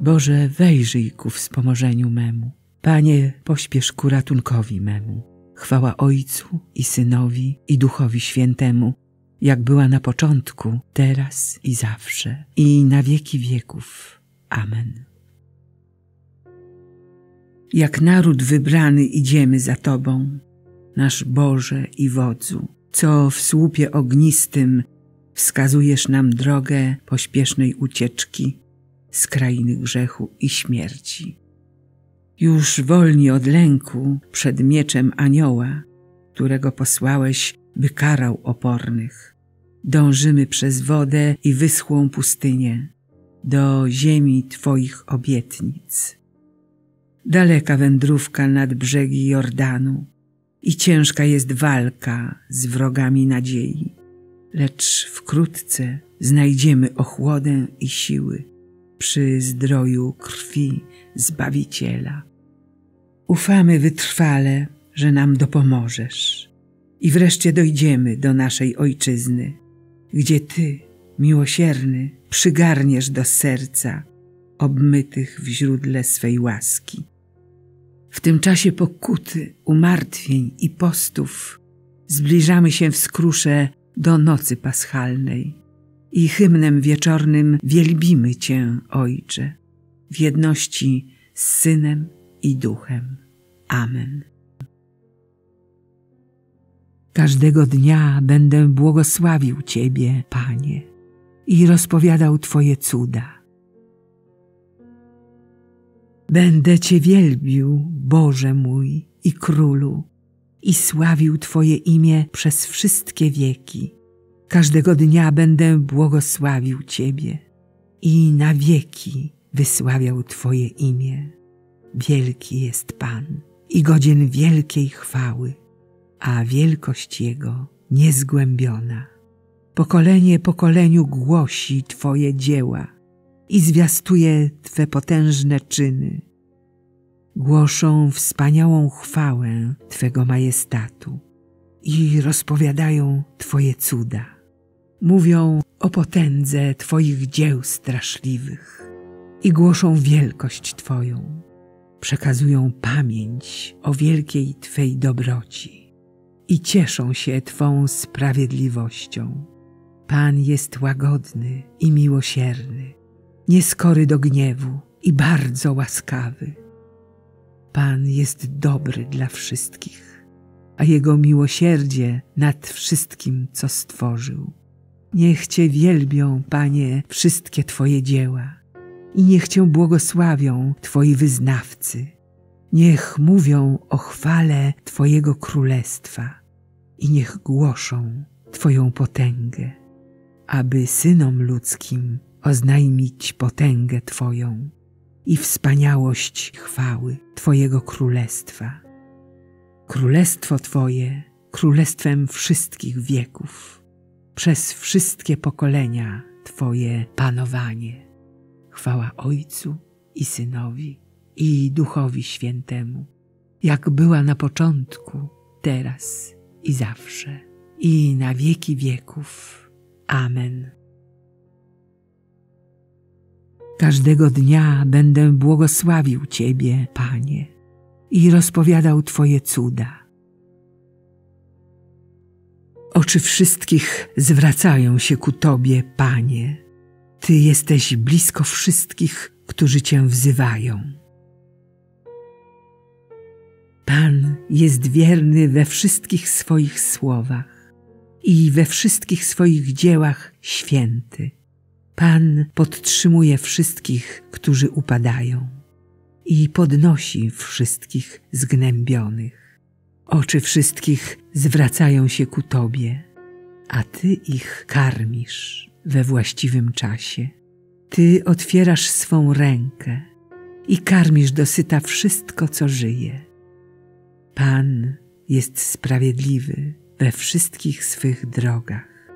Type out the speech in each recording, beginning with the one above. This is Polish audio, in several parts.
Boże, wejrzyj ku wspomożeniu memu. Panie, pośpiesz ku ratunkowi memu. Chwała Ojcu i Synowi i Duchowi Świętemu, jak była na początku, teraz i zawsze, i na wieki wieków. Amen. Jak naród wybrany idziemy za Tobą, nasz Boże i Wodzu, co w słupie ognistym wskazujesz nam drogę pośpiesznej ucieczki z krainy grzechu i śmierci. Już wolni od lęku przed mieczem anioła, którego posłałeś, by karał opornych. Dążymy przez wodę i wyschłą pustynię do ziemi Twoich obietnic. Daleka wędrówka nad brzegi Jordanu i ciężka jest walka z wrogami nadziei, lecz wkrótce znajdziemy ochłodę i siły przy zdroju krwi Zbawiciela. Ufamy wytrwale, że nam dopomożesz i wreszcie dojdziemy do naszej Ojczyzny, gdzie Ty, miłosierny, przygarniesz do serca obmytych w źródle swej łaski. W tym czasie pokuty, umartwień i postów zbliżamy się w skrusze do nocy paschalnej i hymnem wieczornym wielbimy Cię, Ojcze, w jedności z Synem i Duchem. Amen. Każdego dnia będę błogosławił Ciebie, Panie, i rozpowiadał Twoje cuda. Będę Cię wielbił, Boże mój i Królu, i sławił Twoje imię przez wszystkie wieki. Każdego dnia będę błogosławił Ciebie i na wieki wysławiał Twoje imię. Wielki jest Pan i godzien wielkiej chwały, a wielkość Jego niezgłębiona. Pokolenie pokoleniu głosi Twoje dzieła i zwiastuje Twe potężne czyny. Głoszą wspaniałą chwałę Twego majestatu i rozpowiadają Twoje cuda. Mówią o potędze Twoich dzieł straszliwych i głoszą wielkość Twoją. Przekazują pamięć o wielkiej Twej dobroci i cieszą się Twą sprawiedliwością. Pan jest łagodny i miłosierny, nieskory do gniewu i bardzo łaskawy. Pan jest dobry dla wszystkich, a Jego miłosierdzie nad wszystkim, co stworzył. Niech Cię wielbią, Panie, wszystkie Twoje dzieła i niech Cię błogosławią Twoi wyznawcy. Niech mówią o chwale Twojego królestwa i niech głoszą Twoją potęgę, aby synom ludzkim oznajmić potęgę Twoją i wspaniałość chwały Twojego królestwa. Królestwo Twoje królestwem wszystkich wieków, przez wszystkie pokolenia Twoje panowanie. Chwała Ojcu i Synowi i Duchowi Świętemu, jak była na początku, teraz i zawsze, i na wieki wieków. Amen. Każdego dnia będę błogosławił Ciebie, Panie, i rozpowiadał Twoje cuda. Oczy wszystkich zwracają się ku Tobie, Panie. Ty jesteś blisko wszystkich, którzy Cię wzywają. Pan jest wierny we wszystkich swoich słowach i we wszystkich swoich dziełach święty. Pan podtrzymuje wszystkich, którzy upadają i podnosi wszystkich zgnębionych. Oczy wszystkich zwracają się ku Tobie, a Ty ich karmisz we właściwym czasie. Ty otwierasz swą rękę i karmisz dosyta wszystko, co żyje. Pan jest sprawiedliwy we wszystkich swych drogach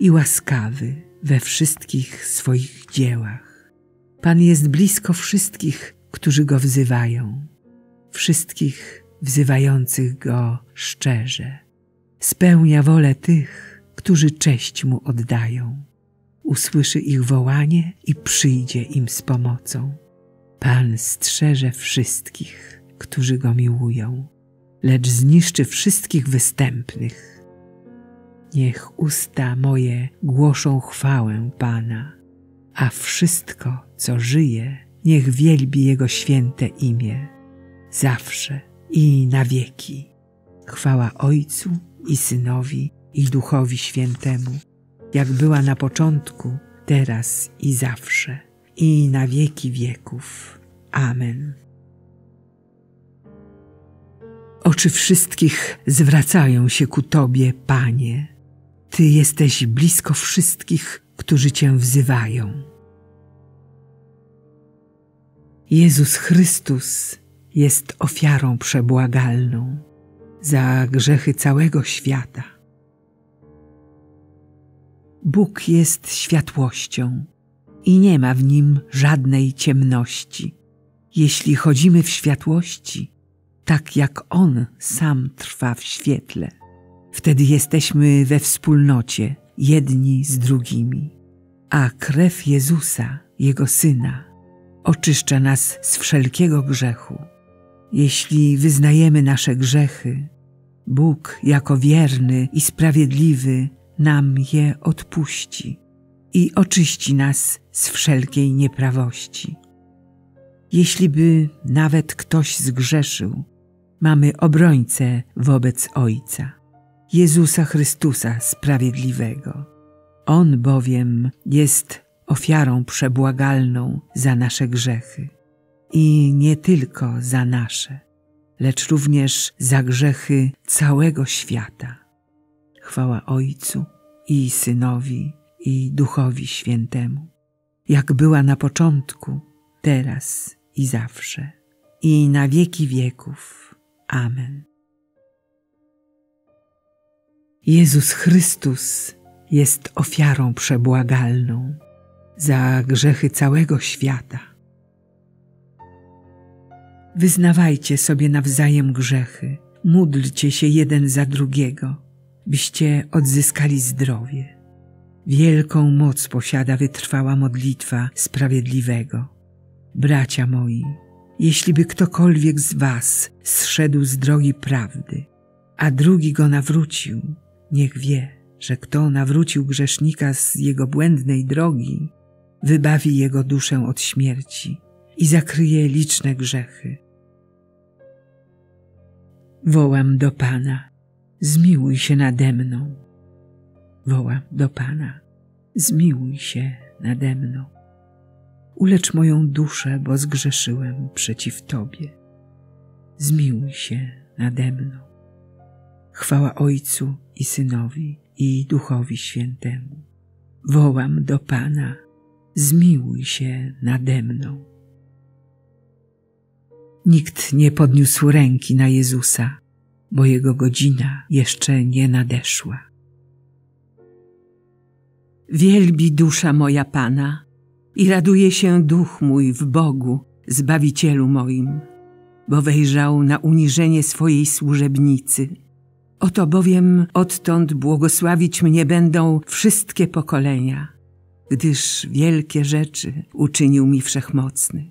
i łaskawy we wszystkich swoich dziełach. Pan jest blisko wszystkich, którzy Go wzywają, wszystkich wzywających Go szczerze. Spełnia wolę tych, którzy cześć Mu oddają. Usłyszy ich wołanie i przyjdzie im z pomocą. Pan strzeże wszystkich, którzy Go miłują, lecz zniszczy wszystkich występnych. Niech usta moje głoszą chwałę Pana, a wszystko, co żyje, niech wielbi Jego święte imię, zawsze i na wieki. Chwała Ojcu i Synowi i Duchowi Świętemu, jak była na początku, teraz i zawsze, i na wieki wieków. Amen. Oczy wszystkich zwracają się ku Tobie, Panie. Ty jesteś blisko wszystkich, którzy Cię wzywają. Jezus Chrystus jest ofiarą przebłagalną za grzechy całego świata. Bóg jest światłością i nie ma w nim żadnej ciemności. Jeśli chodzimy w światłości, tak jak On sam trwa w świetle, wtedy jesteśmy we wspólnocie jedni z drugimi, a krew Jezusa, Jego Syna, oczyszcza nas z wszelkiego grzechu. Jeśli wyznajemy nasze grzechy, Bóg jako wierny i sprawiedliwy nam je odpuści i oczyści nas z wszelkiej nieprawości. Jeśli by nawet ktoś zgrzeszył, mamy obrońcę wobec Ojca, Jezusa Chrystusa Sprawiedliwego. On bowiem jest ofiarą przebłagalną za nasze grzechy i nie tylko za nasze, lecz również za grzechy całego świata. Chwała Ojcu i Synowi i Duchowi Świętemu, jak była na początku, teraz i zawsze, i na wieki wieków. Amen. Jezus Chrystus jest ofiarą przebłagalną za grzechy całego świata. Wyznawajcie sobie nawzajem grzechy, módlcie się jeden za drugiego, byście odzyskali zdrowie. Wielką moc posiada wytrwała modlitwa sprawiedliwego. Bracia moi, jeśli by ktokolwiek z was zszedł z drogi prawdy, a drugi go nawrócił, niech wie, że kto nawrócił grzesznika z jego błędnej drogi, wybawi jego duszę od śmierci i zakryje liczne grzechy. Wołam do Pana, zmiłuj się nade mną. Wołam do Pana, zmiłuj się nade mną. Ulecz moją duszę, bo zgrzeszyłem przeciw Tobie. Zmiłuj się nade mną. Chwała Ojcu i Synowi i Duchowi Świętemu. Wołam do Pana, zmiłuj się nade mną. Nikt nie podniósł ręki na Jezusa, bo jego godzina jeszcze nie nadeszła. Wielbi dusza moja Pana i raduje się duch mój w Bogu, Zbawicielu moim, bo wejrzał na uniżenie swojej służebnicy. Oto bowiem odtąd błogosławić mnie będą wszystkie pokolenia – gdyż wielkie rzeczy uczynił mi wszechmocny,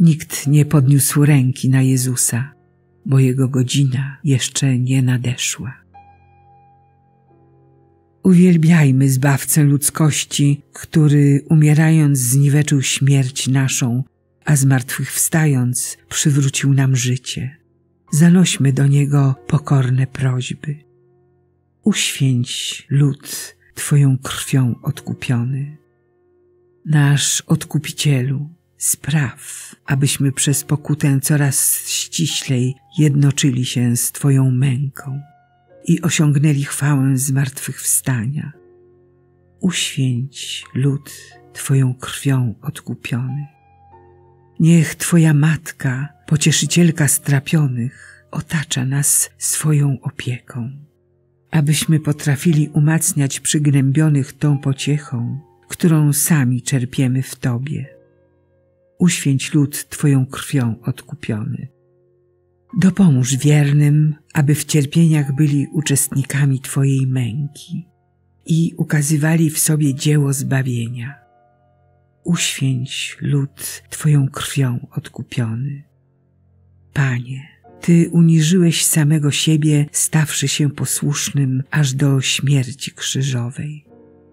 Nikt nie podniósł ręki na Jezusa, bo jego godzina jeszcze nie nadeszła. Uwielbiajmy Zbawcę ludzkości, który umierając zniweczył śmierć naszą, a zmartwychwstając przywrócił nam życie. zanośmy do Niego pokorne prośby. Uświęć lud Twoją krwią odkupiony. Nasz Odkupicielu, spraw, abyśmy przez pokutę coraz ściślej jednoczyli się z Twoją męką i osiągnęli chwałę zmartwychwstania. Uświęć lud Twoją krwią odkupiony. Niech Twoja Matka, pocieszycielka strapionych, otacza nas swoją opieką, abyśmy potrafili umacniać przygnębionych tą pociechą, którą sami czerpiemy w Tobie. Uświęć lud Twoją krwią odkupiony. Dopomóż wiernym, aby w cierpieniach byli uczestnikami Twojej męki i ukazywali w sobie dzieło zbawienia. Uświęć lud Twoją krwią odkupiony. Panie, Ty uniżyłeś samego siebie, stawszy się posłusznym aż do śmierci krzyżowej.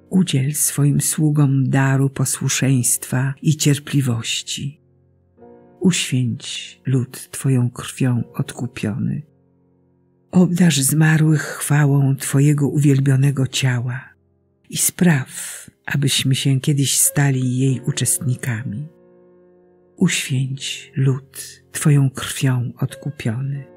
Udziel swoim sługom daru posłuszeństwa i cierpliwości. Uświęć lud Twoją krwią odkupiony. Obdarz zmarłych chwałą Twojego uwielbionego ciała i spraw, abyśmy się kiedyś stali jej uczestnikami. Uświęć lud Twoją krwią odkupiony.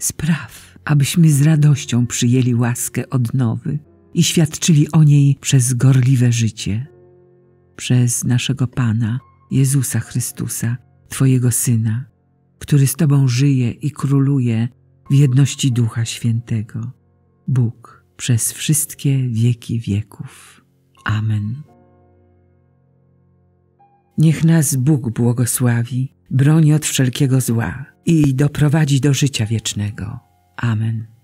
Spraw, abyśmy z radością przyjęli łaskę odnowy i świadczyli o niej przez gorliwe życie. Przez naszego Pana, Jezusa Chrystusa, Twojego Syna, który z Tobą żyje i króluje w jedności Ducha Świętego. Bóg przez wszystkie wieki wieków. Amen. Niech nas Bóg błogosławi, broni od wszelkiego zła i doprowadzi do życia wiecznego. Amen.